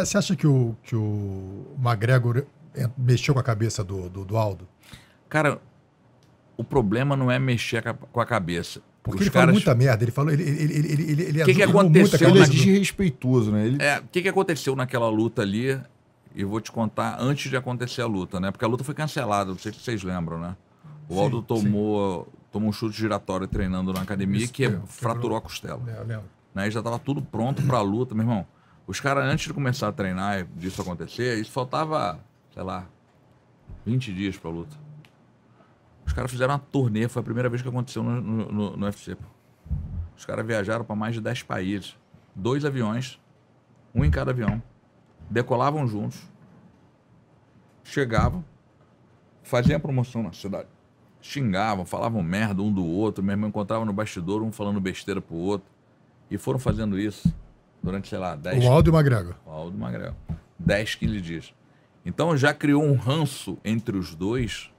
Você acha que o, que o McGregor mexeu com a cabeça do, do, do Aldo? Cara, o problema não é mexer com a cabeça. Porque Os ele caras... falou muita merda, ele falou. Ele, ele, ele, ele, ele que, que aconteceu? Ele é desrespeitoso, né? Ele... É, o que, que aconteceu naquela luta ali? E vou te contar antes de acontecer a luta, né? Porque a luta foi cancelada, não sei se vocês lembram, né? O Aldo sim, tomou, sim. tomou um chute giratório treinando na academia Isso, que é, fraturou a costela. É, né? E já estava tudo pronto para a luta, meu irmão. Os caras, antes de começar a treinar disso acontecer, isso faltava, sei lá, 20 dias para a luta. Os caras fizeram uma turnê, foi a primeira vez que aconteceu no, no, no UFC. Os caras viajaram para mais de 10 países. Dois aviões, um em cada avião. Decolavam juntos. Chegavam, faziam promoção na cidade. Xingavam, falavam merda um do outro. Meu irmão encontrava no bastidor, um falando besteira pro outro. E foram fazendo isso durante, sei lá, 10... O Aldo o Magrego. O Aldo Magrego. 10, 15 dias. Então já criou um ranço entre os dois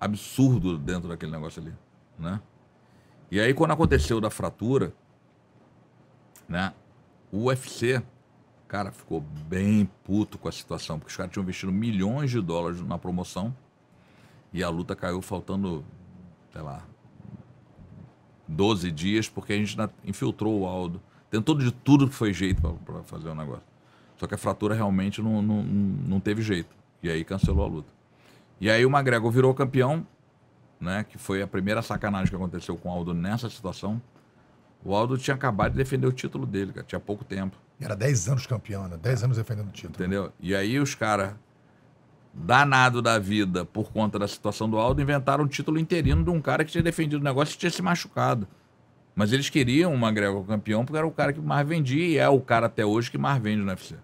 absurdo dentro daquele negócio ali, né? E aí quando aconteceu da fratura, né? O UFC, cara, ficou bem puto com a situação, porque os caras tinham investido milhões de dólares na promoção e a luta caiu faltando, sei lá, 12 dias, porque a gente infiltrou o Aldo. Tentou de tudo que foi jeito para fazer o negócio. Só que a fratura realmente não, não, não teve jeito. E aí cancelou a luta. E aí o McGregor virou campeão, né? Que foi a primeira sacanagem que aconteceu com o Aldo nessa situação. O Aldo tinha acabado de defender o título dele, cara, tinha pouco tempo. Era 10 anos campeão, né? 10 anos defendendo o título. Entendeu? E aí os caras, danado da vida por conta da situação do Aldo, inventaram um título interino de um cara que tinha defendido o negócio e tinha se machucado. Mas eles queriam o McGregor campeão porque era o cara que mais vendia e é o cara até hoje que mais vende no UFC.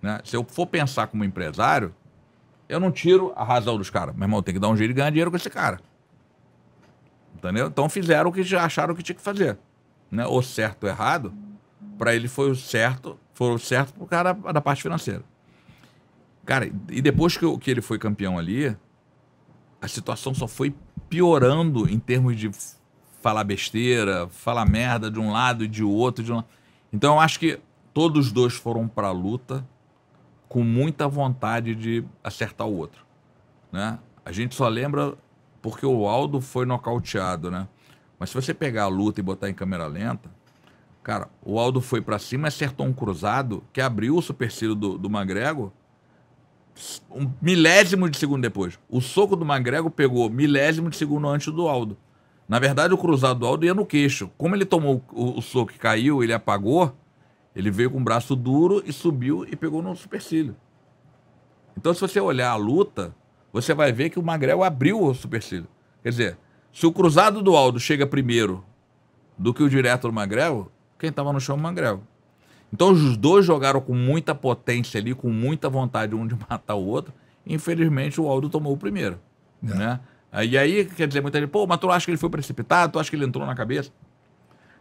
Né? Se eu for pensar como empresário, eu não tiro a razão dos caras. Meu irmão, tem que dar um jeito de ganhar dinheiro com esse cara. Entendeu? Então fizeram o que acharam que tinha que fazer. Né? Ou certo ou errado, para ele foi o certo, foi o certo pro cara da parte financeira. Cara, e depois que, que ele foi campeão ali, a situação só foi piorando em termos de falar besteira, falar merda de um lado e de outro. De um... Então eu acho que todos os dois foram para a luta com muita vontade de acertar o outro. Né? A gente só lembra porque o Aldo foi nocauteado, né? Mas se você pegar a luta e botar em câmera lenta, cara, o Aldo foi para cima e acertou um cruzado que abriu o supercílio do, do Magrego um milésimo de segundo depois. O soco do Magrego pegou milésimo de segundo antes do Aldo. Na verdade, o cruzado do Aldo ia no queixo. Como ele tomou o, o soco e caiu, ele apagou, ele veio com o braço duro e subiu e pegou no supercílio. Então, se você olhar a luta, você vai ver que o Magrelo abriu o supercílio. Quer dizer, se o cruzado do Aldo chega primeiro do que o direto do Magrelo, quem estava no chão é o Magrelo. Então, os dois jogaram com muita potência ali, com muita vontade um de matar o outro. Infelizmente, o Aldo tomou o primeiro. É. Né? E aí, quer dizer, muita gente, pô, mas tu acha que ele foi precipitado? Tu acha que ele entrou na cabeça?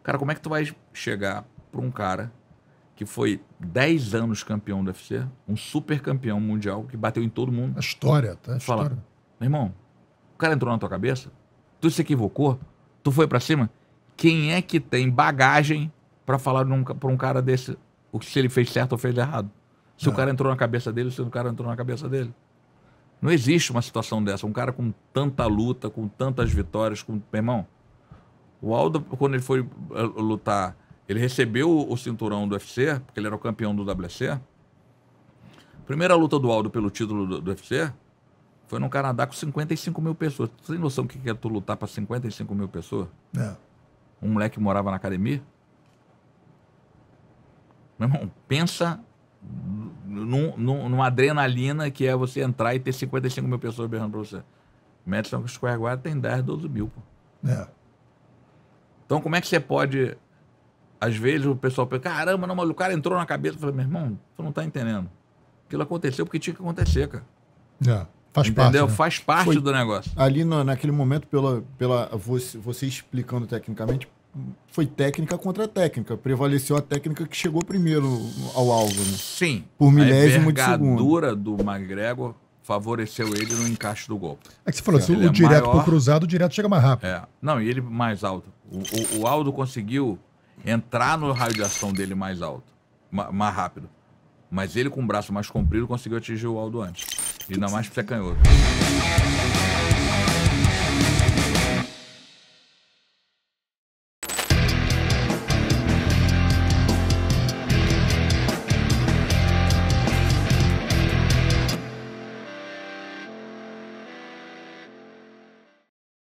Cara, como é que tu vai chegar para um cara que foi 10 anos campeão do UFC, um super campeão mundial que bateu em todo mundo. A história, tá? A Fala, história. meu irmão, o cara entrou na tua cabeça, tu se equivocou, tu foi para cima. Quem é que tem bagagem para falar para um cara desse o que se ele fez certo ou fez errado? Se é. o cara entrou na cabeça dele, se o cara entrou na cabeça dele. Não existe uma situação dessa. Um cara com tanta luta, com tantas vitórias, com. Meu irmão, o Aldo, quando ele foi eh, lutar ele recebeu o cinturão do UFC, porque ele era o campeão do WC. Primeira luta do Aldo pelo título do, do UFC foi no Canadá com 55 mil pessoas. Tu tem noção do que é tu lutar para 55 mil pessoas? É. Um moleque que morava na academia? Meu irmão, pensa num, num, numa adrenalina que é você entrar e ter 55 mil pessoas berrando para você. Madison Square Garden tem 10, 12 mil. Pô. É. Então, como é que você pode às vezes o pessoal pensa, caramba, não, mas o cara entrou na cabeça. Eu falei, meu irmão, tu não tá entendendo. Aquilo aconteceu porque tinha que acontecer, cara. É, faz Entendeu? parte. Né? Faz parte Foi do negócio. Ali no, naquele momento, pela, pela você, você explicando tecnicamente, foi técnica contra técnica. Prevaleceu a técnica que chegou primeiro ao alvo, né? Sim. Por milésimo de segundo. A envergadura do McGregor favoreceu ele no encaixe do golpe. É que você falou, se o, o é direto maior, pro cruzado, o direto chega mais rápido. É. Não, e ele mais alto. O, o, o Aldo conseguiu entrar no raio de ação dele mais alto, mais rápido. Mas ele com o braço mais comprido conseguiu atingir o Aldo antes. E ainda mais pra ser canhoto.